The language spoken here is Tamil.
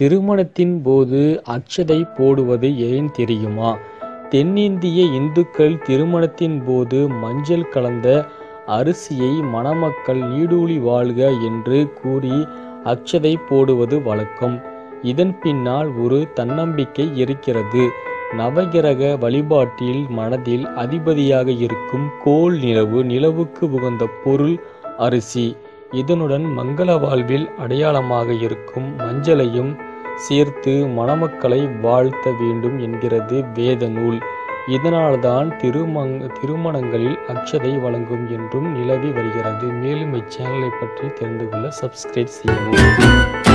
திருமணத்தின் போது அச்சதை போடுவது ஏன் தெரியுமா? தென்னிந்திய இந்துக்கள் திருமணத்தின் போது மஞ்சள் கலந்த அரிசியை மணமக்கள் நீடூழி வாழ்க என்று கூறி அட்சதை போடுவது வழக்கம். இதன் பின்னால் ஒரு தன்னம்பிக்கை இருக்கிறது. நவகிரக வழிபாட்டில் மனதில் அதிபதியாக இருக்கும் கோல் நிலவு நிலவுக்கு உகந்த பொருள் அரிசி. இதனுடன் மங்கள வாழ்வில் அடையாளமாக இருக்கும் மஞ்சளையும் சேர்த்து மணமக்களை வாழ்த்த வேண்டும் என்கிறது வேத நூல். இதனால்தான் திருமங் திருமணங்களில் அக்ஷதை வழங்கும் என்றும் நிலவி வருகிறது. மேலும் இச்சேனலை பற்றி தெரிந்து கொள்ள சப்ஸ்கிரைப் செய்யவும்.